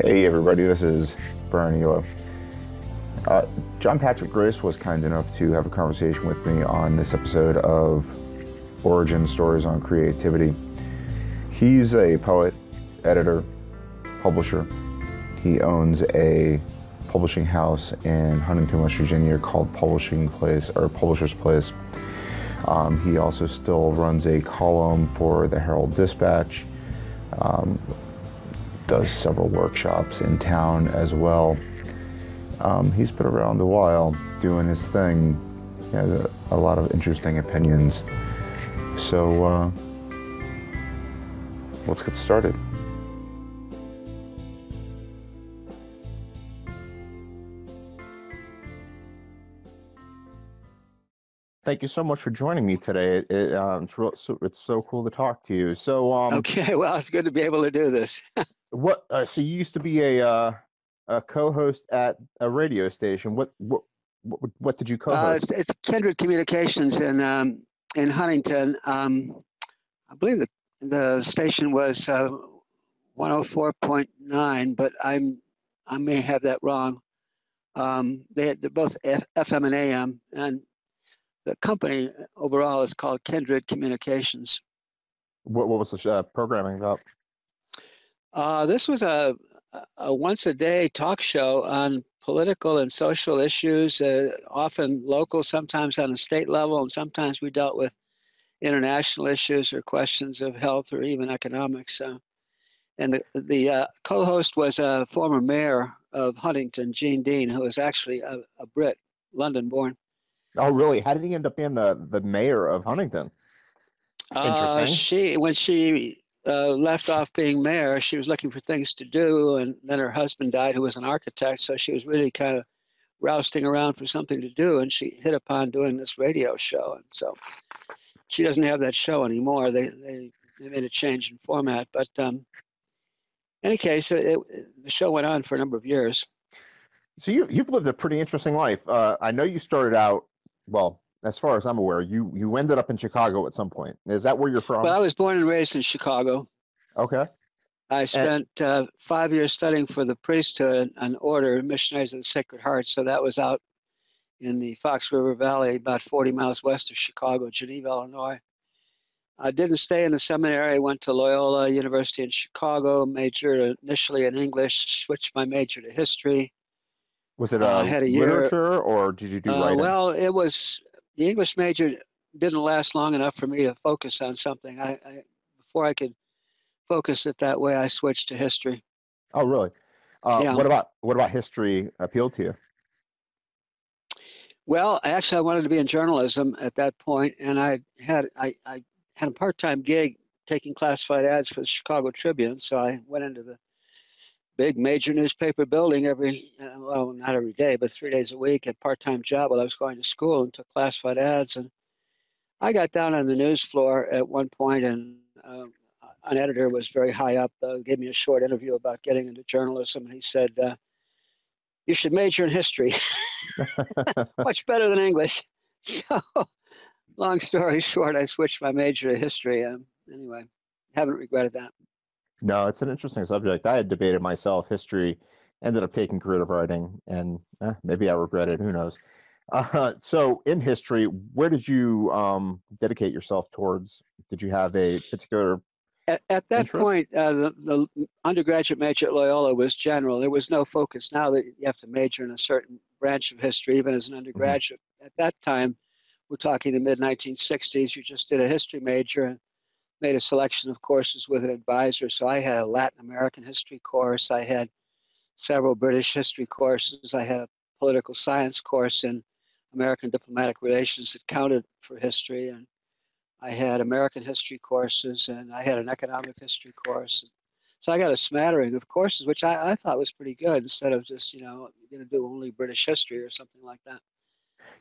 Hey everybody, this is Bryan Aiello. Uh, John Patrick Grace was kind enough to have a conversation with me on this episode of Origin Stories on Creativity. He's a poet, editor, publisher. He owns a publishing house in Huntington, West Virginia called Publishing Place or Publishers Place. Um, he also still runs a column for the Herald Dispatch. Um, does several workshops in town as well. Um, he's been around a while doing his thing. He has a, a lot of interesting opinions. So uh, let's get started. Thank you so much for joining me today. It, it, uh, it's, real, so, it's so cool to talk to you. So, um, Okay, well, it's good to be able to do this. what? Uh, so you used to be a uh, a co-host at a radio station. What what what, what did you Uh, co-host? it's, it's Kindred Communications in um, in Huntington. Um, I believe the the station was uh, 104.9, but I'm I may have that wrong. Um, they they're both F- FM and AM, and the company overall is called Kindred Communications. what what was the uh, programming about? Uh, this was a, a once a day talk show on political and social issues, uh, often local, sometimes on a state level, and sometimes we dealt with international issues or questions of health or even economics. Uh, and the, the uh, co host was a former mayor of Huntington, Jean Dean, who was actually a, a Brit, London born. Oh, really? How did he end up being the the mayor of Huntington? Uh, Interesting. she when she uh, left off being mayor, she was looking for things to do, and then her husband died, who was an architect. So she was really kind of rousting around for something to do, and she hit upon doing this radio show. And so she doesn't have that show anymore. They they, they made a change in format, but um, any case, it, it, the show went on for a number of years. So you you've lived a pretty interesting life. Uh, I know you started out well, as far as I'm aware, you you ended up in Chicago at some point. Is that where you're from? Well, I was born and raised in Chicago. okay. I spent uh, five years studying for the priesthood and order, missionaries of the Sacred Heart. So that was out in the Fox River Valley, about 40 miles west of Chicago, Geneva, Illinois. I didn't stay in the seminary. I went to Loyola University in Chicago, majored initially in English, switched my major to history. Was it Uh, uh, I had a year- literature or did you do Uh, writing? well, it was the English major didn't last long enough for me to focus on something. I, I before I could focus it that way, I switched to history. oh, really? Uh, yeah. What about what about history appealed to you? Well, actually, I wanted to be in journalism at that point, and I had I, I had a part-time gig taking classified ads for the Chicago Tribune. So I went into the big major newspaper building every uh, well, not every day, but three days a week, a part-time job while I was going to school, and took classified ads. And I got down on the news floor at one point, and um, an editor was very high up, uh, gave me a short interview about getting into journalism, and he said. Uh, you should major in history. much better than English. So, long story short, I switched my major to history. Um, anyway, haven't regretted that. No, it's an interesting subject. I had debated myself. History ended up taking creative writing, and eh, maybe I regret it. Who knows? Uh, so, in history, where did you um, dedicate yourself towards? Did you have a particular? At, at that Interest? point, uh, the, the undergraduate major at Loyola was general. There was no focus. Now that you have to major in a certain branch of history, even as an undergraduate. At that time, we're talking the mid 1960s. You just did a history major and made a selection of courses with an advisor. So I had a Latin American history course. I had several British history courses. I had a political science course in American diplomatic relations that counted for history. And I had American history courses and I had an economic history course. So I got a smattering of courses, which I, I thought was pretty good instead of just, you know, you're going to do only British history or something like that.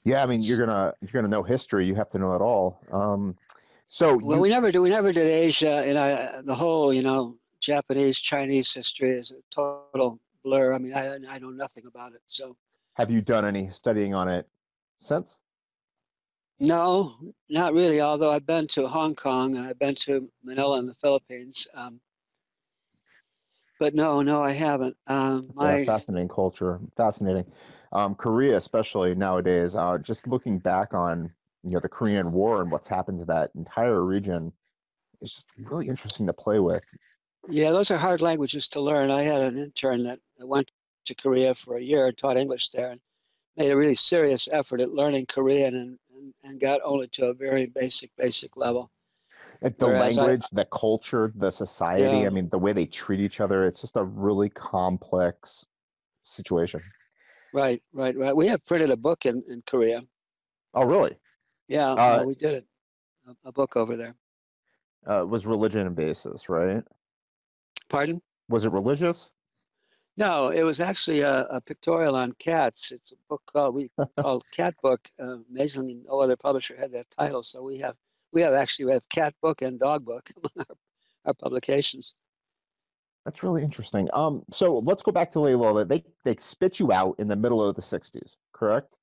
Yeah, I mean, you're gonna you're gonna know history. You have to know it all. Um, so Well, you, we never do. We never did Asia, and I, the whole, you know, Japanese, Chinese history is a total blur. I mean, I, I know nothing about it. So have you done any studying on it since? no, not really. Although I've been to Hong Kong and I've been to Manila in the Philippines. Um, but no, no, I haven't. Um, my Yeah, fascinating culture, fascinating. Um, Korea, especially nowadays, uh, just looking back on you know the Korean War and what's happened to that entire region, is just really interesting to play with. yeah, those are hard languages to learn. I had an intern that went to Korea for a year and taught English there, and made a really serious effort at learning Korean, and and, and got only to a very basic, basic level. The Whereas I- language, the culture, the society. Yeah. I mean, the way they treat each other. It's just a really complex situation. Right, right, right. We have printed a book in, in Korea. Oh, really? Yeah, Uh, uh, we did it. A, a book over there. Uh, it was religion and basis, right? Pardon? Was it religious? No, it was actually a, a pictorial on cats. It's a book called we called Cat Book. Uh, amazingly, no other publisher had that title. So we have we have actually we have Cat Book and Dog Book among our, our publications. That's really interesting. Um, so let's go back to Loyola. They they spit you out in the middle of the '60s, correct?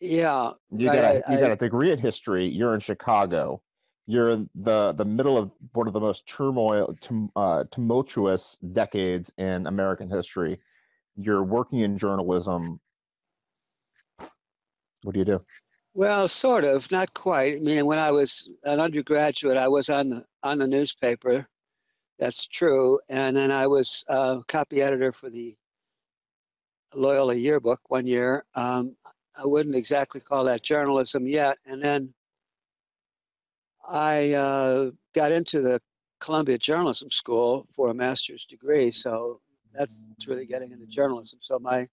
Yeah, You got a I- you got a degree in history. You're in Chicago. You're in the the middle of one of the most turmoil, tum, uh, tumultuous decades in American history. You're working in journalism. What do you do? Well, sort of, not quite. I mean, when I was an undergraduate, I was on the on the newspaper. That's true, and then I was uh, copy editor for the Loyola Yearbook one year. Um, I wouldn't exactly call that journalism yet, and then I uh, got into the Columbia Journalism School for a master's degree. So that's really getting into journalism. So my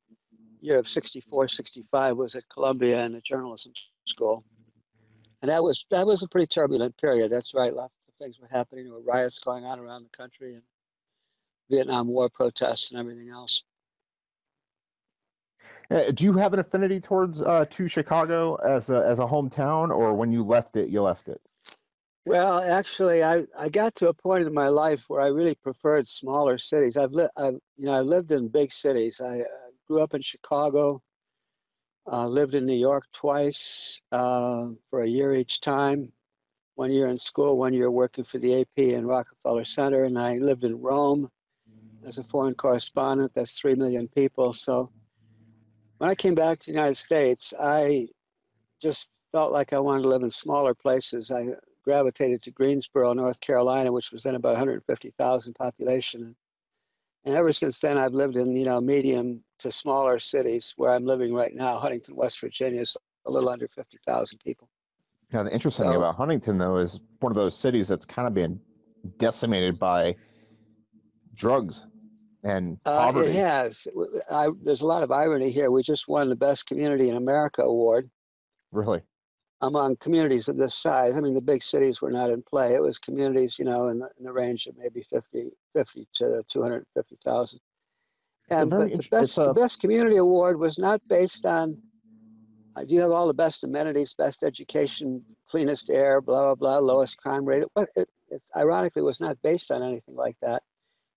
year of 64, 65 was at Columbia in the journalism school. And that was that was a pretty turbulent period. That's right. Lots of things were happening. There were riots going on around the country and Vietnam War protests and everything else. Uh, do you have an affinity towards uh, to Chicago as a as a hometown, or when you left it, you left it? Well, actually, I, I got to a point in my life where I really preferred smaller cities. I've lived, I've, you know, I lived in big cities. I uh, grew up in Chicago, uh, lived in New York twice uh, for a year each time. One year in school, one year working for the AP in Rockefeller Center, and I lived in Rome as a foreign correspondent. That's three million people. So when I came back to the United States, I just felt like I wanted to live in smaller places. I gravitated to Greensboro, North Carolina, which was then about 150,000 population. And ever since then, I've lived in you know medium to smaller cities where I'm living right now. Huntington, West Virginia, is a little under 50,000 people. Now, the interesting thing about Huntington, though, is one of those cities that's kind of been decimated by drugs and Uh, it has. I, there's a lot of irony here. We just won the Best Community in America award Really, among communities of this size. I mean, the big cities were not in play. It was communities, you know, in the, in the range of maybe 50, 50 to 250,000. It's And but the best, it's the best community award was not based on, uh, do you have all the best amenities, best education, cleanest air, blah, blah, blah, lowest crime rate? It, wa- it, it's ironically was not based on anything like that.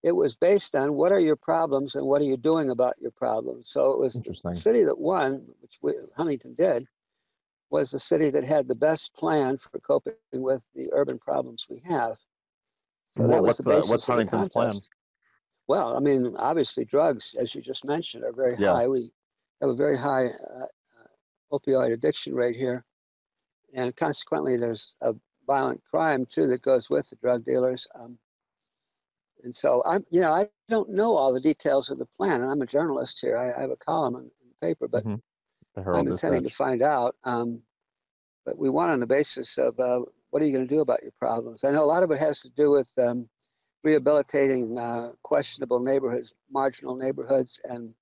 It was based on what are your problems and what are you doing about your problems. So it was the city that won, which we, Huntington did, was the city that had the best plan for coping with the urban problems we have. So What- that was what's the basis what's of the Huntington's plan? Well, I mean, obviously, drugs, as you just mentioned, are very Yeah. high. We have a very high uh, uh, opioid addiction rate here, and consequently, there's a violent crime too that goes with the drug dealers. Um, and so I'm, you know, I don't know all the details of the plan, and I'm a journalist here. I, I have a column in, in the paper, but Mhm. the I'm intending to find out. Um, but we want on the basis of uh, what are you going to do about your problems? I know a lot of it has to do with um, rehabilitating uh, questionable neighborhoods, marginal neighborhoods, and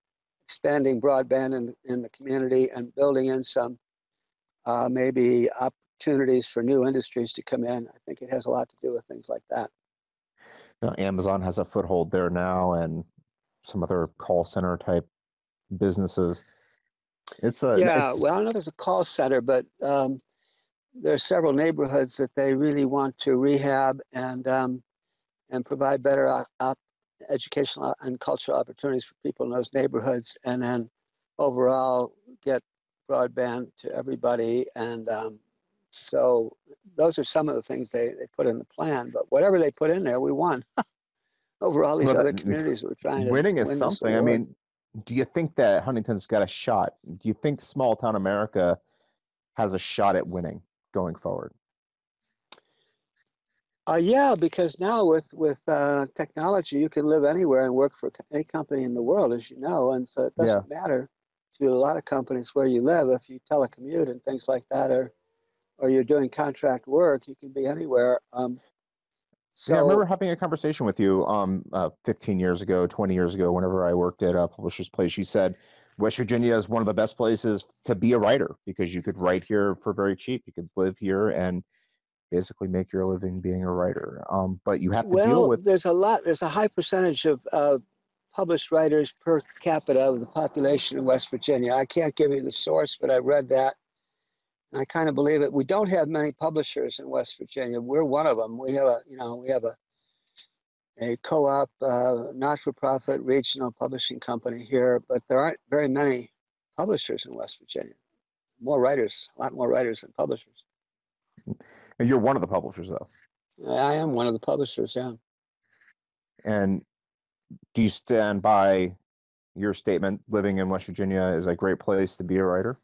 expanding broadband in, in the community and building in some uh, maybe opportunities for new industries to come in. I think it has a lot to do with things like that. You know, Amazon has a foothold there now, and some other call center type businesses. It's a yeah, it's, well, I know it's a call center, but um, there are several neighborhoods that they really want to rehab and um, and provide better op- op- educational and cultural opportunities for people in those neighborhoods, and then overall get broadband to everybody. And um, so those are some of the things they, they put in the plan. But whatever they put in there, we won. over all these Well, other communities we're trying to winning is win something. I mean, do you think that Huntington's got a shot? Do you think small town America has a shot at winning going forward? Uh, yeah, because now with with uh, technology, you can live anywhere and work for any company in the world, as you know, and so it doesn't matter to a lot of companies where you live. If you telecommute and things like that, or or you're doing contract work, you can be anywhere. Um, so yeah, I remember having a conversation with you um, uh, 15 years ago, 20 years ago, whenever I worked at a publisher's place. You said West Virginia is one of the best places to be a writer because you could write here for very cheap. You could live here and basically make your living being a writer. Um, but you have to well, deal with there's a lot. There's a high percentage of uh, published writers per capita of the population in West Virginia. I can't give you the source, but I read that. I kind of believe it. We don't have many publishers in West Virginia. We're one of them. We have a, you know, we have a a co-op, uh, not-for-profit regional publishing company here, but there aren't very many publishers in West Virginia. More writers, a lot more writers than publishers. and you're one of the publishers though. I am one of the publishers. Yeah. And do you stand by your statement living in West Virginia is a great place to be a writer?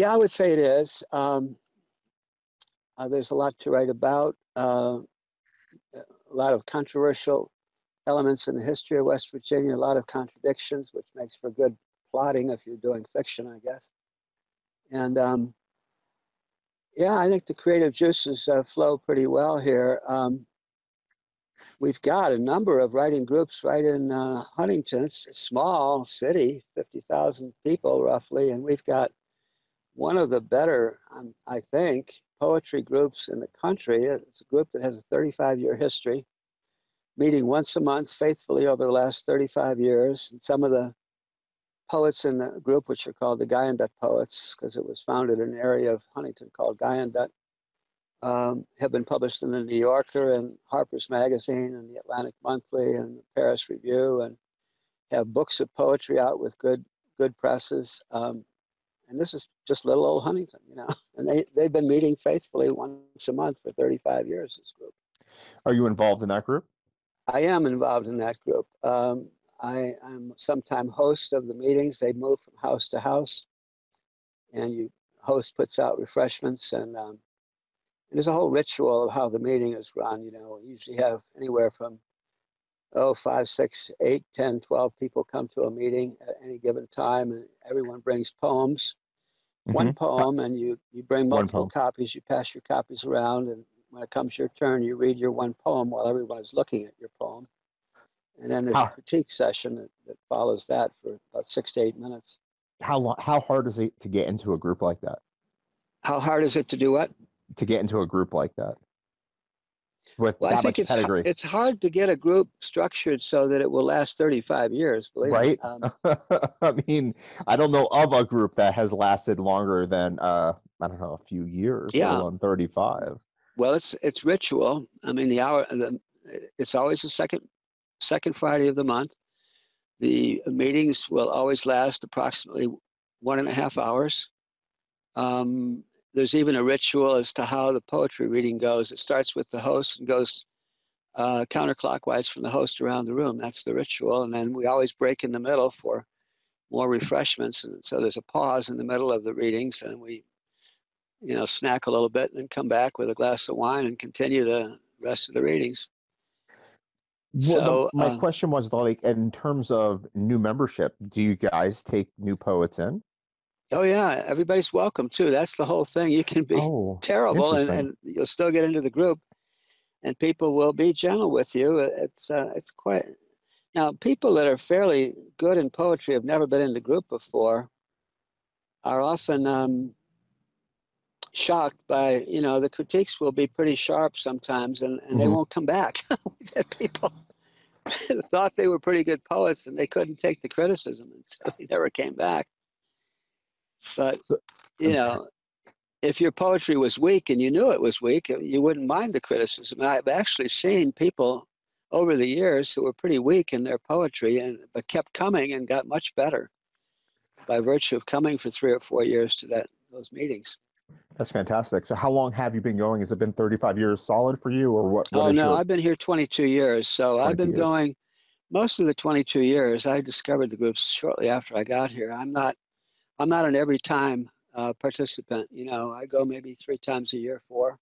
Yeah, I would say it is. Um, uh, there's a lot to write about. Uh, a lot of controversial elements in the history of West Virginia. A lot of contradictions, which makes for good plotting if you're doing fiction, I guess. And um, yeah, I think the creative juices uh, flow pretty well here. Um, we've got a number of writing groups right in uh, Huntington. It's a small city, 50,000 people roughly, and we've got one of the better, um, I think, poetry groups in the country. It's a group that has a 35 year history, meeting once a month faithfully over the last 35 years. And some of the poets in the group, which are called the Guyandotte Poets, because it was founded in an area of Huntington called Guyandotte, um, have been published in the New Yorker and Harper's Magazine and the Atlantic Monthly and the Paris Review, and have books of poetry out with good good presses. Um, and this is just little old Huntington, you know. And they they've been meeting faithfully once a month for 35 years. This group. Are you involved in that group? I am involved in that group. Um, I, I'm sometime host of the meetings. They move from house to house, and you host puts out refreshments, and, um, and there's a whole ritual of how the meeting is run. You know, we usually have anywhere from oh five, six, eight, ten, twelve people come to a meeting at any given time, and everyone brings poems one Mhm. poem and you you bring multiple copies you pass your copies around and when it comes your turn you read your one poem while everyone is looking at your poem. And then there's How- a critique session that, that follows that for about six to eight minutes. How long, how hard is it to get into a group like that? how hard is it to do what? To get into a group like that with well i think it's, pedigree, it's hard to get a group structured so that it will last 35 years right? Um, I mean, I don't know of a group that has lasted longer than uh, I don't know, a few years. Yeah. on thirty-five. Well, it's it's ritual. I mean, the hour the it's always the second second Friday of the month. The meetings will always last approximately one and a half hours. Um, there's even a ritual as to how the poetry reading goes. It starts with the host and goes uh, counterclockwise from the host around the room. That's the ritual, and then we always break in the middle for more refreshments. And so there's a pause in the middle of the readings, and we you know, snack a little bit and come back with a glass of wine and continue the rest of the readings. Well, So, my uh, question was like, in terms of new membership, do you guys take new poets in? Oh yeah, everybody's welcome too. That's the whole thing. You can be Oh, terrible and, and you'll still get into the group and people will be gentle with you. It's uh, it's quite now people that are fairly good in poetry have never been in the group before are often um, shocked by you know the critiques will be pretty sharp sometimes and, and they Mhm. won't come back. We've had people thought they were pretty good poets and they couldn't take the criticism and so they never came back. But So- you know, if your poetry was weak and you knew it was weak, you wouldn't mind the criticism. I've actually seen people over the years who were pretty weak in their poetry and but kept coming and got much better by virtue of coming for three or four years to that those meetings. That's fantastic. So how long have you been going? Has it been 35 years solid for you or what? what Oh no, your- I've been here 22 years. So I've been years. going most of the 22 years. I discovered the groups shortly after I got here. I'm not I'm not an every time uh, participant. You know, I go maybe three times a year, four,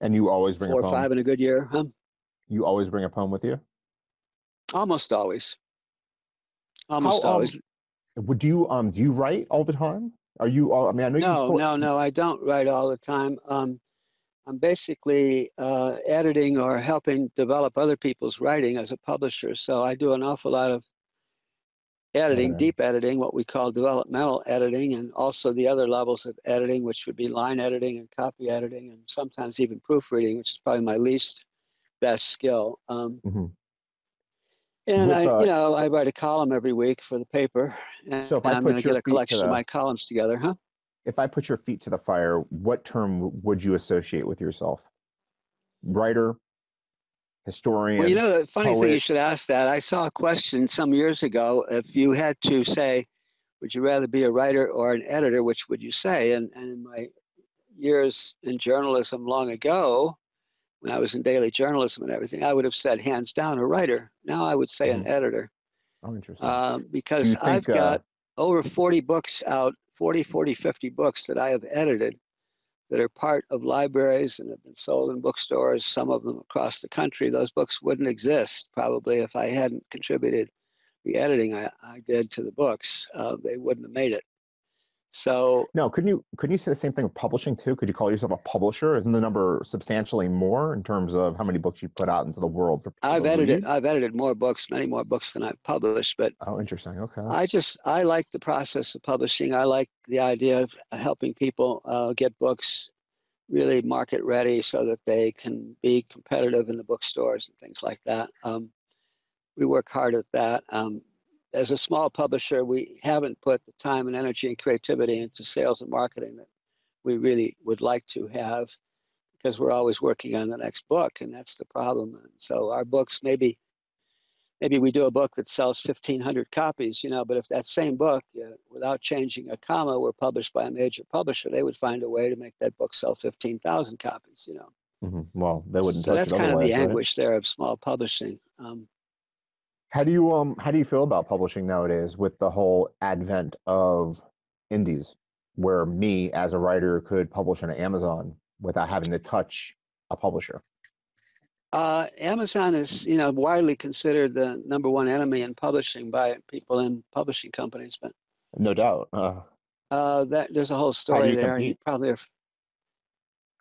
and you always bring four a poem. or five in a good year. Huh? You always bring a poem with you? Almost always. Almost um, always. Would you um do you write all the time? Are you all I mean I know No, put- no, no. I don't write all the time. Um, I'm basically uh, editing or helping develop other people's writing as a publisher. So I do an awful lot of editing, deep editing, what we call developmental editing, and also the other levels of editing, which would be line editing and copy editing, and sometimes even proofreading, which is probably my least best skill. Um, Mhm. and With, I, uh, you know, I write a column every week for the paper, and, So if I I'm put going to get a collection of my columns together, huh? if I put your feet to the fire, what term would you associate with yourself? Writer, historian. Well, you know, the funny thing you should ask that. I saw a question some years ago. If you had to say, would you rather be a writer or an editor, which would you say? And, and in my years in journalism long ago, when I was in daily journalism and everything, I would have said hands down a writer. Now I would say an editor oh, interesting. uh, because you I've think, uh, got over 40 books out, 40, 40, 50 books that I have edited that are part of libraries and have been sold in bookstores, some of them across the country. Those books wouldn't exist probably if I hadn't contributed the editing I, I did to the books. Uh, they wouldn't have made it. So no, couldn't you couldn't you say the same thing with publishing too? Could you call yourself a publisher? Isn't the number substantially more in terms of how many books you put out into the world for I've edited? I've edited more books, many more books than I've published, but Oh, interesting. Okay. I just I like the process of publishing. I like the idea of helping people uh, get books really market ready so that they can be competitive in the bookstores and things like that. Um, we work hard at that. Um, as a small publisher, we haven't put the time and energy and creativity into sales and marketing that we really would like to have because we're always working on the next book, and that's the problem. And so our books maybe maybe we do a book that sells 1500 copies you know but if that same book uh, without changing a comma were published by a major publisher they would find a way to make that book sell 15000 copies you know Mhm. Well, they wouldn't. so that's kind of the right? anguish there of small publishing um, How do you um how do you feel about publishing nowadays with the whole advent of indies where me as a writer could publish on Amazon without having to touch a publisher? uh, amazon is you know widely considered the number one enemy in publishing by people in publishing companies but No doubt. Uh, uh, that there's a whole story there and you probably have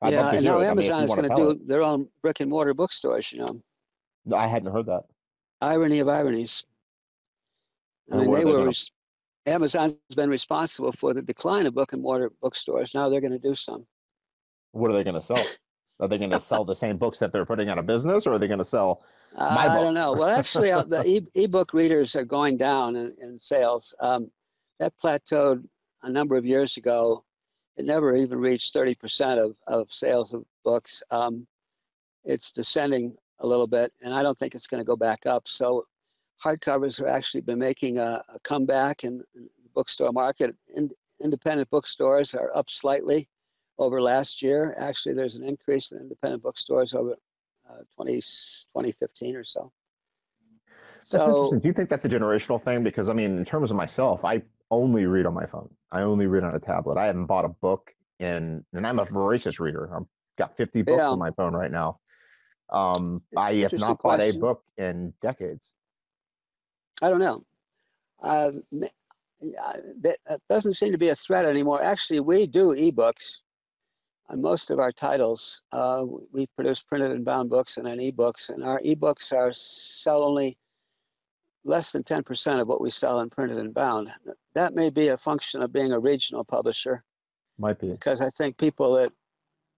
I'd yeah and now it. I mean, amazon is going to do their own brick and mortar bookstores you know. I hadn't heard that. Irony of ironies. I mean, they were. res- Amazon's been responsible for the decline of brick and mortar bookstores. Now they're going to do some. What are they going to sell? Are they going to sell the same books that they're putting out of business, or are they going to sell? I book. don't know. Well, actually, uh, the e- ebook readers are going down in, in sales. Um, that plateaued a number of years ago. It never even reached 30% of, of sales of books. Um, it's descending a little bit, and I don't think it's going to go back up. So, hardcovers have actually been making a, a comeback in, in the bookstore market. In, independent bookstores are up slightly over last year. Actually, there's an increase in independent bookstores over uh, 20, 2015 or so. That's So, interesting. Do you think that's a generational thing? Because I mean, in terms of myself, I only read on my phone. I only read on a tablet. I haven't bought a book in, and I'm a voracious reader. I've got 50 books Yeah. on my phone right now. Um, I have not bought a book in decades. I don't know. Uh, uh, that that doesn't seem to be a threat anymore. Actually, we do ebooks on most of our titles. Uh, we produce printed and bound books and then ebooks, and our ebooks are sell only less than 10% of what we sell in printed and bound. That may be a function of being a regional publisher Might be. because I think people that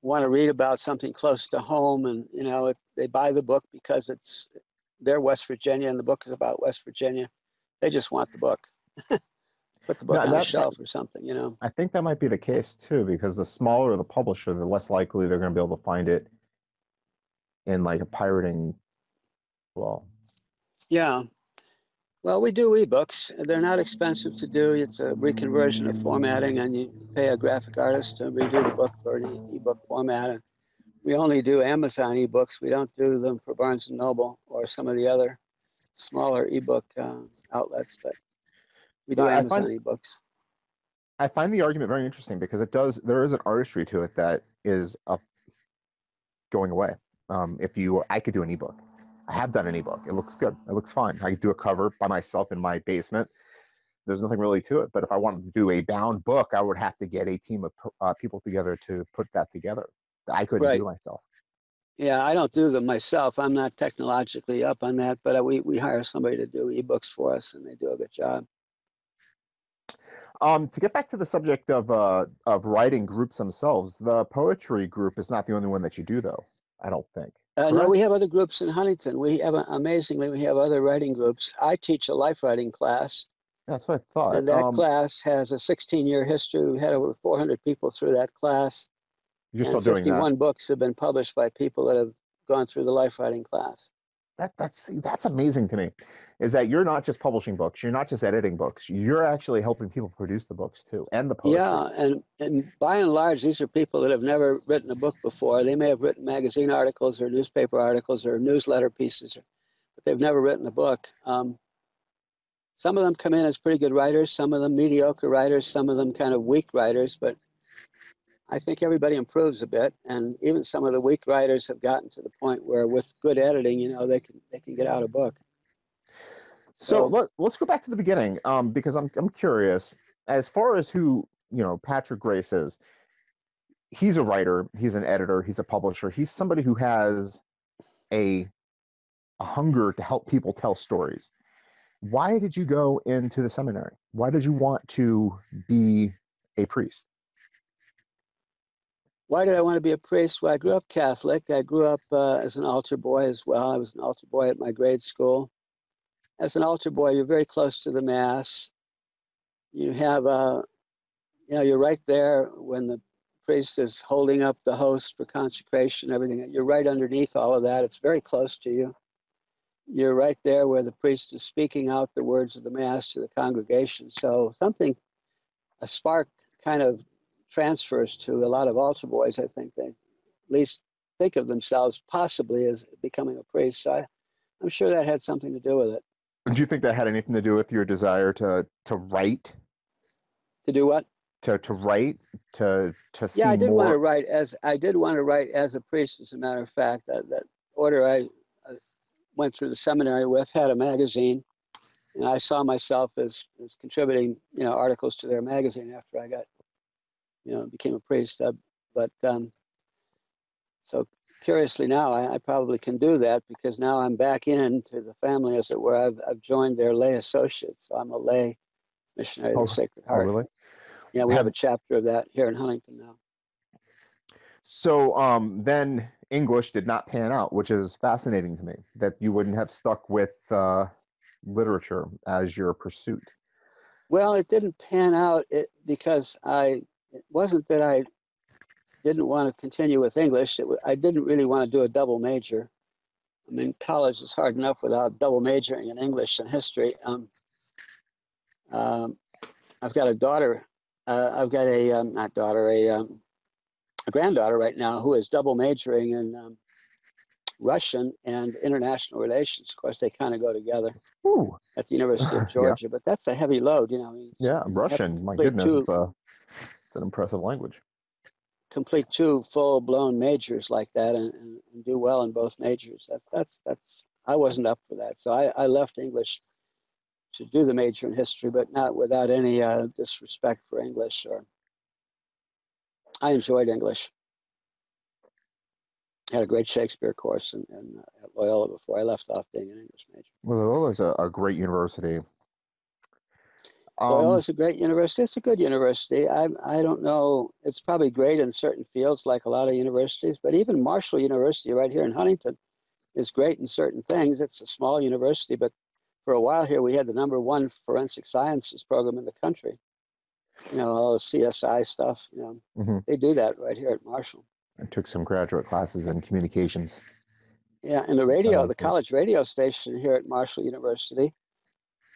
want to read about something close to home and you know if they buy the book because it's they're West Virginia and the book is about West Virginia, they just want the book. Put the book No, on that- that- shelf or something, you know. I think that might be the case too, because the smaller the publisher, the less likely they're going to be able to find it in like a pirating. Well, Yeah. Well, we do ebooks. They're not expensive to do. It's a reconversion of formatting, and you pay a graphic artist to redo the book for an ebook format. And we only do Amazon ebooks. We don't do them for Barnes and Noble or some of the other smaller ebook uh, outlets, but we do I Amazon find- ebooks. I find the argument very interesting because it does there is an artistry to it that is up going away. Um, if you I could do an ebook. I have done an ebook. It looks good. It looks fine. I could do a cover by myself in my basement. There's nothing really to it. But if I wanted to do a bound book, I would have to get a team of uh, people together to put that together. I couldn't Right. do myself. Yeah, I don't do them myself. I'm not technologically up on that, but uh, we, we hire somebody to do ebooks for us, and they do a good job. Um, to get back to the subject of uh, of writing groups themselves, the poetry group is not the only one that you do, though. I don't think. Uh, no, we have other groups in Huntington. We have, uh, amazingly, we have other writing groups. I teach a life writing class, That's what I thought. and that Um, class has a 16 year history. We had over 400 people through that class. you're still doing that. 51 books have been published by people that have gone through the life writing class. That that's that's amazing to me is that you're not just publishing books you're not just editing books you're actually helping people produce the books too and the poetry Yeah, and, and by and large, these are people that have never written a book before. They may have written magazine articles or newspaper articles or newsletter pieces, but they've never written a book. Um, some of them come in as pretty good writers, some of them mediocre writers, some of them kind of weak writers, but I think everybody improves a bit, and even some of the weak writers have gotten to the point where, with good editing, you know, they can they can get out a book. so so- let, let's go back to the beginning um because i'm i'm curious as far as who you know patrick grace is he's a writer he's an editor he's a publisher he's somebody who has a a hunger to help people tell stories. Why did you go into the seminary? Why did you want to be a priest Why did I want to be a priest? Well, I grew up Catholic. I grew up uh, as an altar boy as well. I was an altar boy at my grade school. As an altar boy, you're very close to the mass. You have a, you know, you're right there when the priest is holding up the host for consecration, everything. You're right underneath all of that. It's very close to you. You're right there where the priest is speaking out the words of the mass to the congregation. So something, a spark kind of transfers to a lot of altar boys. I think they at least think of themselves possibly as becoming a priest. So I, I'm sure that had something to do with it. do you think that had anything to do with your desire to to write To do what? to to write to to see Yeah, I did more. want to write as I did want to write as a priest. As a matter of fact, that, that order I, I went through the seminary with had a magazine, and I saw myself as as contributing, you know, articles to their magazine after I got, you know, became a priest. Uh, but um, so curiously now, I, I probably can do that because now I'm back into the family, as it were. I've I've joined their lay associates, so I'm a lay missionary of Oh, the Sacred Oh, Heart. really? Yeah, we have Have- a chapter of that here in Huntington now. So um, then English did not pan out, which is fascinating to me that you wouldn't have stuck with uh, literature as your pursuit. Well, it didn't pan out it, because I. It wasn't that I didn't want to continue with English. It, I didn't really want to do a double major. I mean, college is hard enough without double majoring in English and history. Um, um, I've got a daughter. Uh, I've got a um, not daughter, a um, a granddaughter right now who is double majoring in um, Russian and international relations. Of course, they kind of go together Ooh, at the University of Georgia, but that's a heavy load, you know. I mean, yeah, Russian. My goodness, two- it's a it's an impressive language. complete two full-blown majors like that and, and, and do well in both majors. That's that's that's. I wasn't up for that, so I, I left English to do the major in history, but not without any uh, disrespect for English. Or I enjoyed English. Had a great Shakespeare course in, in uh, at Loyola before I left off being an English major. Well, Loyola is a, a great university. Um, is a great university. It's a good university. I I don't know. It's probably great in certain fields, like a lot of universities. But even Marshall University, right here in Huntington, is great in certain things. It's a small university, but for a while here, we had the number one forensic sciences program in the country. You know, all the CSI stuff. You know, Mhm. they do that right here at Marshall. I took some graduate classes in communications. Yeah, and the radio, Oh, the college radio station here at Marshall University,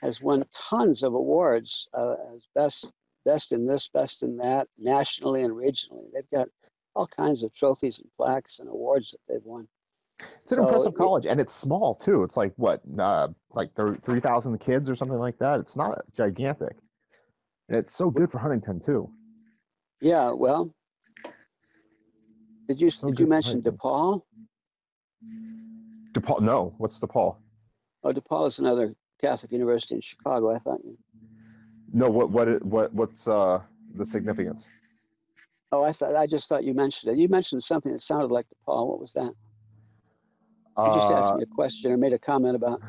has won tons of awards uh, as best best in this, best in that, nationally and regionally. They've got all kinds of trophies and plaques and awards that they've won. It's an So impressive college, and it's small too. It's like what, uh, like three thousand kids or something like that. It's not gigantic, and it's so good for Huntington too. Yeah, well, did you So did you mention. DePaul? DePaul, no, what's DePaul? Oh, DePaul is another Catholic university in Chicago. I thought you. No, what, what, what, what's uh, the significance? Oh, I thought I just thought you mentioned it. You mentioned something that sounded like the Paul. What was that? You just asked Uh, me a question or made a comment about.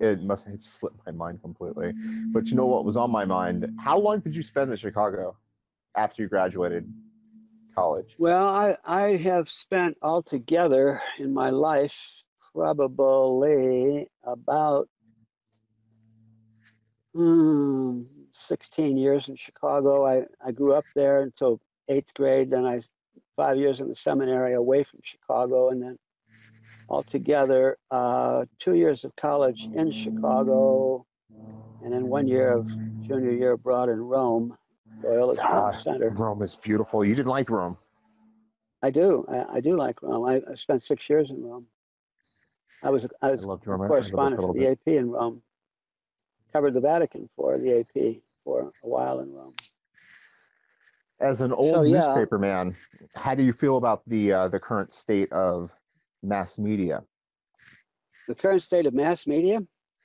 it must have slipped my mind completely. But you know what was on my mind? How long did you spend in Chicago after you graduated college? Well, I I have spent altogether in my life probably about hmm, 16 years in Chicago. I, I grew up there until eighth grade. Then I five years in the seminary away from Chicago, and then altogether uh, two years of college in Chicago, and then one year of junior year abroad in Rome, Loyola Ah, Center. Rome is beautiful. You didn't like Rome. I do. I, I do like Rome. I, I spent six years in Rome. I was I was loved a I- I lived there correspondent for a for little the AP in Rome. Covered the Vatican for the AP for a while in Rome. As an old So, yeah. newspaper man, how do you feel about the uh, the current state of mass media? The current state of mass media.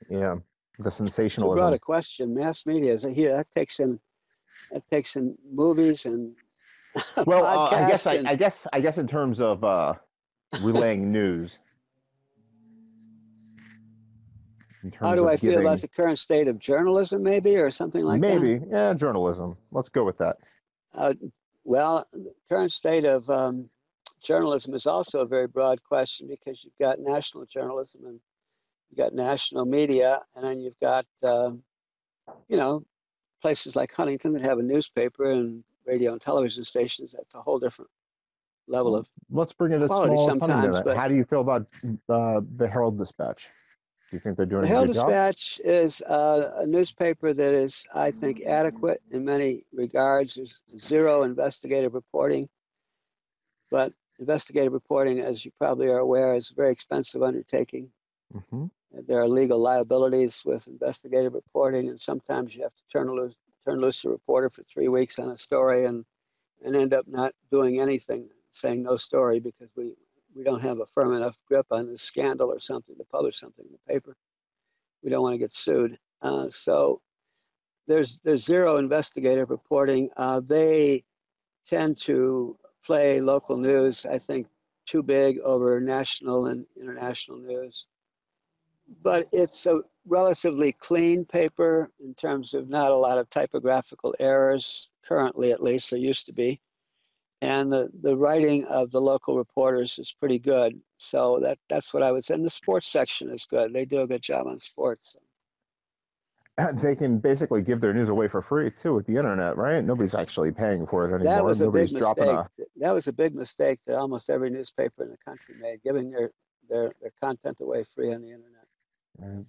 Yeah, the You sensationalism. brought a question. Mass media is here. That takes in that takes in movies and well, uh, I guess I, I guess I guess in terms of uh, relaying news. How do I feel about the current state of journalism, maybe, or something like that? maybe yeah journalism? Let's go with that. Uh, well, current state of um, journalism is also a very broad question because you've got national journalism and you've got national media, and then you've got, um, you know, places like Huntington that have a newspaper and radio and television stations. That's a whole different level of. Let's bring it quality small sometimes, but- How do you feel about uh, the Herald Dispatch? Do you think they're doing The a Herald good job? Dispatch is uh, a newspaper that is, I think, adequate in many regards. There's zero investigative reporting, but investigative reporting, as you probably are aware, is a very expensive undertaking. Mhm. There are legal liabilities with investigative reporting, and sometimes you have to turn loose turn loose a reporter for three weeks on a story and and end up not doing anything, saying no story because we we don't have a firm enough grip on this scandal or something to publish something in the paper. We don't want to get sued. Uh, so there's there's zero investigative reporting. Uh, they tend to play local news, I think, too big over national and international news. But it's a relatively clean paper in terms of not a lot of typographical errors, currently at least, there used to be. And the, the writing of the local reporters is pretty good. So that, that's what I would say. And the sports section is good. They do a good job on sports. And they can basically give their news away for free too with the internet, right? Nobody's actually paying for it anymore. That was a big Nobody's dropping mistake. a. That was a big mistake that almost every newspaper in the country made, giving their, their, their content away free on the internet.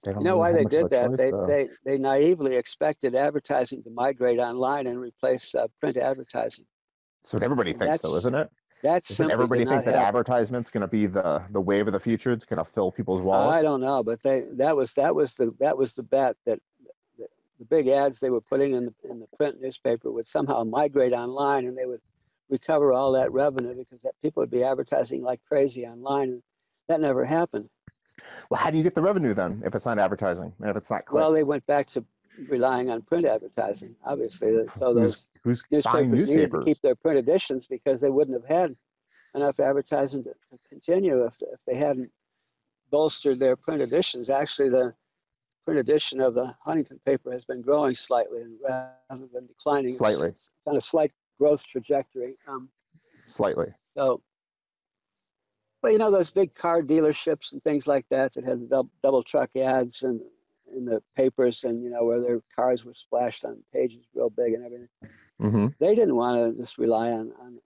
They don't You know why they did that? choice, They, though. they, they naively expected advertising to migrate online and replace uh, print advertising. So everybody thinks, though, isn't it? That's Doesn't everybody think that advertisement's going to be the the wave of the future? It's going to fill people's wallets. I don't know, but they that was that was the that was the bet that the, the big ads they were putting in the in the print newspaper would somehow migrate online and they would recover all that revenue because that people would be advertising like crazy online and that never happened. Well, how do you get the revenue then if it's not advertising and if it's not clicks? Well, they went back to relying on print advertising, obviously. So those who's, who's newspapers needed to keep their print editions because they wouldn't have had enough advertising to, to continue if, if they hadn't bolstered their print editions. Actually, the print edition of the Huntington paper has been growing slightly rather than declining. Slightly. It's on a slight growth trajectory. Um, Slightly. so, but you know those big car dealerships and things like that that had double, double truck ads and in the papers and you know where their cars were splashed on pages real big and everything. hmm They didn't want to just rely on, on, on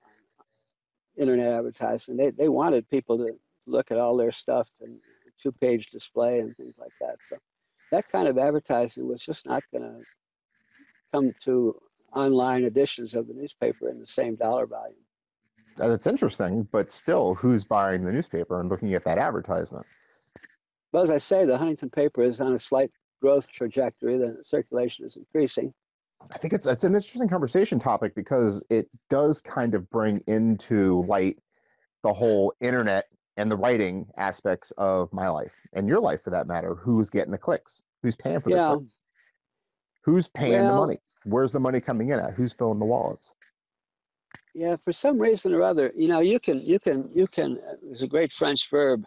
internet advertising. They they wanted people to look at all their stuff and two page display and things like that. So that kind of advertising was just not going to come to online editions of the newspaper in the same dollar value. That's interesting, but still, who's buying the newspaper and looking at that advertisement? Well, as I say, the Huntington paper is on a slight growth trajectory. The circulation is increasing. I think it's it's an interesting conversation topic because it does kind of bring into light the whole internet and the writing aspects of my life and your life for that matter. Who's getting the clicks? Who's paying for the Yeah. clicks? Who's paying the money? Where's the money coming in at? Who's filling the wallets? Yeah, for some reason or other, you know, you can, you can, you can. uh, There's a great French verb,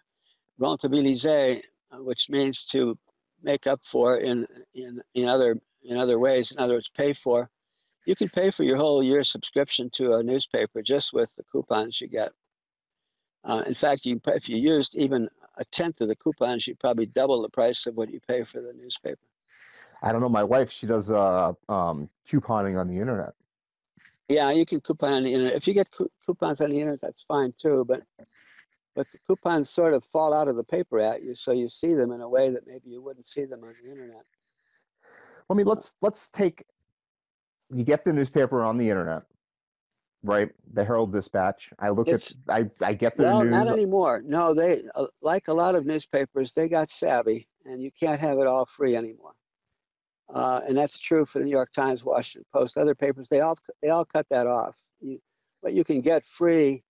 rentabiliser, which means to make up for in in in other in other ways. In other words, pay for. You can pay for your whole year subscription to a newspaper just with the coupons you get. Uh, in fact, you if you used even a tenth of the coupons, you probably double the price of what you pay for the newspaper. I don't know. My wife, she does uh, um, couponing on the internet. Yeah, you can coupon on the internet. If you get cou- coupons on the internet, that's fine too. But but the coupons sort of fall out of the paper at you, so you see them in a way that maybe you wouldn't see them on the internet. Well, I mean, let's let's take. You get the newspaper on the internet, right? The Herald Dispatch. I look It's- at. I I get the Well, news. not anymore. No, they uh, like a lot of newspapers, they got savvy, and you can't have it all free anymore. Uh, and that's true for the New York Times, Washington Post, other papers. They all they all cut that off. You, what you can get free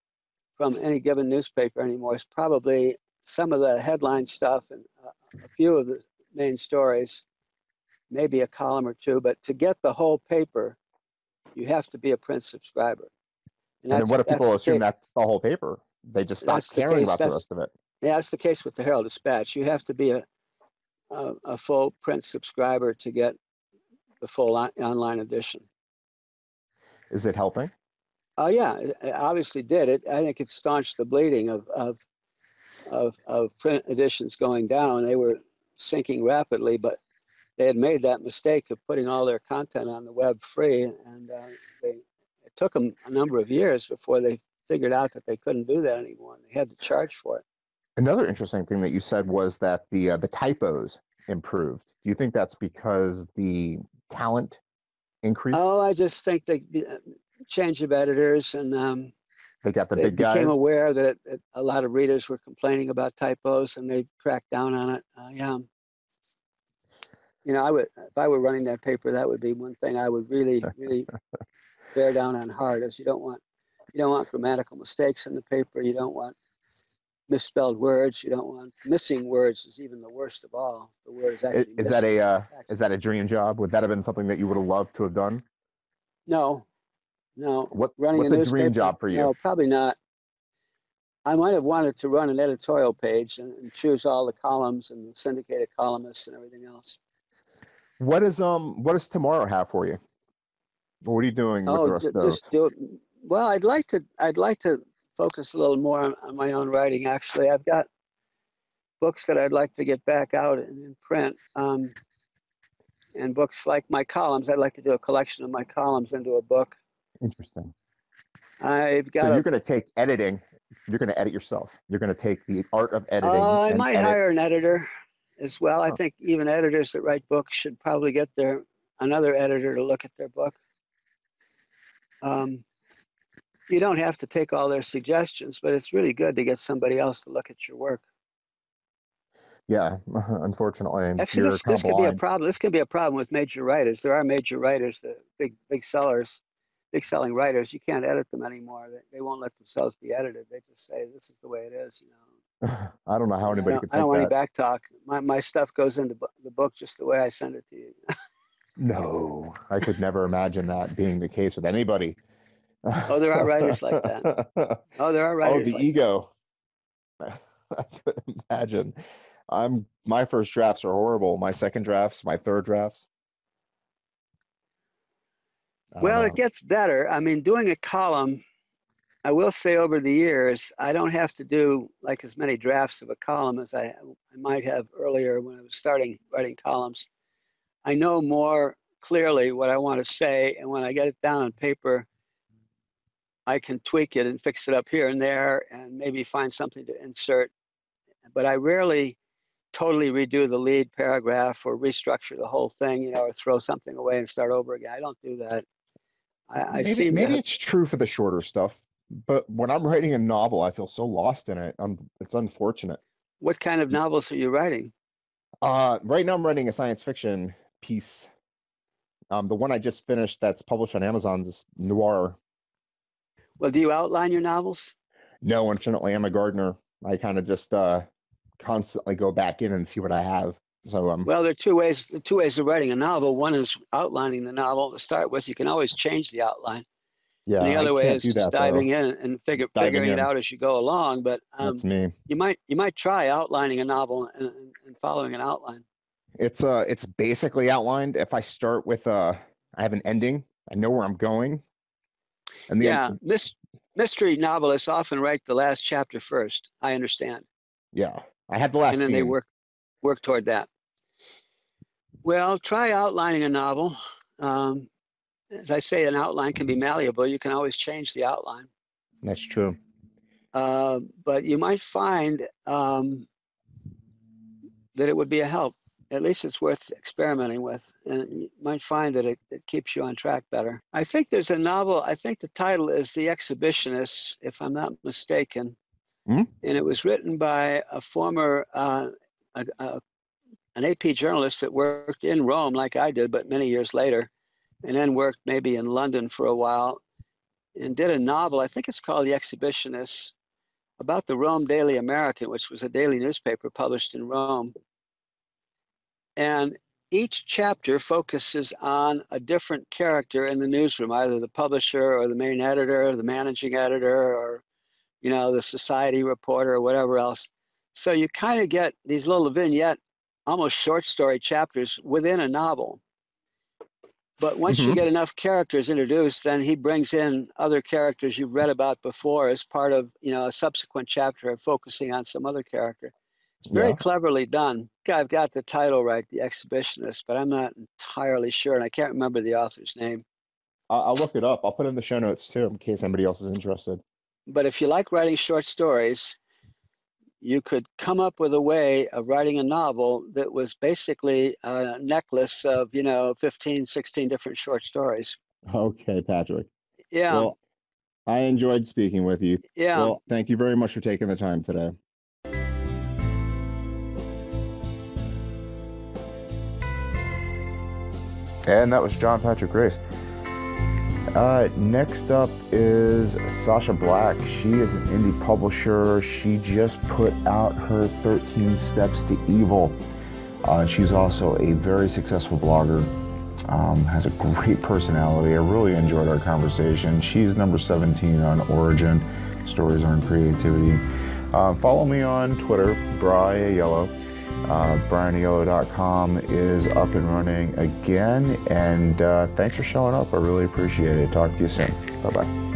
from any given newspaper anymore is probably some of the headline stuff and uh, a few of the main stories, maybe a column or two. But to get the whole paper, you have to be a print subscriber. and then what if people assume case- that's the whole paper? They just stop That's the caring case, about the rest of it. Yeah, that's the case with the Herald Dispatch. You have to be a, a, a full print subscriber to get the full on- online edition. Is it helping? Oh yeah, it, obviously did. It. I think it staunched the bleeding of of of, of print editions going down. They were sinking rapidly, but they had made that mistake of putting all their content on the web free, and uh, they it took them a number of years before they figured out that they couldn't do that anymore. and They had to charge for it. Another interesting thing that you said was that the uh, the typos improved. Do you think that's because the talent increased? Oh, I just think they uh, change of editors and um, they got the they big guys. became aware that, that a lot of readers were complaining about typos and they cracked down on it. Uh, yeah. You know, I would if I were running that paper, that would be one thing I would really, really bear down on hard. Is you don't want you don't want grammatical mistakes in the paper. You don't want misspelled words. You don't want missing words. Is even the worst of all. The word is actually Is that a uh, from the text. is that a dream job? Would that have been something that you would have loved to have done? No, no. What running what's a, newspaper? dream job for you? No, probably not. I might have wanted to run an editorial page and, and choose all the columns and the syndicated columnists and everything else. What is um what does tomorrow have for you? What are you doing with the Oh, rest ju- of just do it. Well, I'd like to. I'd like to focus a little more on, on my own writing. Actually, I've got books that I'd like to get back out in, in print. Um, and books like my columns, I'd like to do a collection of my columns into a book. Interesting. I've got So a you're going to take editing. You're going to edit yourself. You're going to take the art of editing. Uh, I might edit- hire an editor as well. I Oh. think even editors that write books should probably get their another editor to look at their book. Um, you don't have to take all their suggestions, but it's really good to get somebody else to look at your work. Yeah, unfortunately, Actually, this, this could be a problem. This could be a problem with major writers. There are major writers, the big big sellers, big selling writers. You can't edit them anymore. They, they won't let themselves be edited. They just say this is the way it is. You know. I don't know how anybody could I don't want any that. back talk. My, my stuff goes into bu- the book just the way I send it to you. No, I could never imagine that being the case with anybody. Oh, there are writers like that. Oh, there are writers. oh, the like- ego. I couldn't imagine. I'm my first drafts are horrible. My second drafts, my third drafts. Well, it uh-huh. gets better. I mean, doing a column, I will say over the years, I don't have to do like as many drafts of a column as I, I might have earlier when I was starting writing columns. I know more clearly what I want to say, and when I get it down on paper, I can tweak it and fix it up here and there, and maybe find something to insert. But I rarely totally redo the lead paragraph or restructure the whole thing, you know, or throw something away and start over again. I don't do that. I, I maybe seem maybe have- it's true for the shorter stuff, but when I'm writing a novel, I feel so lost in it. Um, it's unfortunate. what kind of novels are you writing? Uh, right now I'm writing a science fiction piece. Um, the one I just finished that's published on Amazon is noir. Well, do you outline your novels? No, unfortunately, I'm a gardener. I kind of just uh constantly go back in and see what I have. So um, Well, there are two ways. Two ways of writing a novel. One is outlining the novel to start with. You can always change the outline. yeah, and the I other way is just that, though. diving in and figure, Diving figuring it out as you go along. But um, That's me. you might you might try outlining a novel and, and following an outline. It's uh, it's basically outlined. If I start with uh, I have an ending. I know where I'm going. And the yeah, mis- mystery novelists often write the last chapter first. I understand, yeah, I have the last and then they work work toward that. Well, try outlining a novel. Um, as I say, an outline can be malleable. You can always change the outline. That's true. Uh, but you might find um, that it would be a help. At least it's worth experimenting with, and you might find that it, it keeps you on track better. I think there's a novel. I think the title is The Exhibitionists, if I'm not mistaken, Hmm? and it was written by a former uh, a, a, an AP journalist that worked in Rome, like I did, but many years later, and then worked maybe in London for a while, and did a novel. I think it's called The Exhibitionists about the Rome Daily American, which was a daily newspaper published in Rome. And each chapter focuses on a different character in the newsroom, either the publisher or the main editor, or the managing editor, or you know, the society reporter or whatever else. So you kind of get these little vignette, almost short story chapters within a novel. But once you Mhm. get enough characters introduced, then he brings in other characters you've read about before as part of you know a subsequent chapter of focusing on some other character. It's very Yeah. cleverly done. I've got the title right, The Exhibitionist, but I'm not entirely sure, and I can't remember the author's name. I'll, I'll look it up. I'll put it in the show notes too, in case anybody else is interested. But if you like writing short stories, you could come up with a way of writing a novel that was basically a necklace of, you know, 15, 16 different short stories. Okay, Patrick. Yeah, Well, I enjoyed speaking with you. yeah. Well, thank you very much for taking the time today. And that was John Patrick Grace. Uh, next up is Sacha Black. She is an indie publisher. She just put out her 13 Steps to Evil. Uh, she's also a very successful blogger. Um, has a great personality. I really enjoyed our conversation. She's number 17 on Origin, Stories on Creativity. Uh, follow me on Twitter, Bryan Aiello. Uh, BryanAiello.com is up and running again. And uh, thanks for showing up. I really appreciate it. Talk to you soon. Bye bye.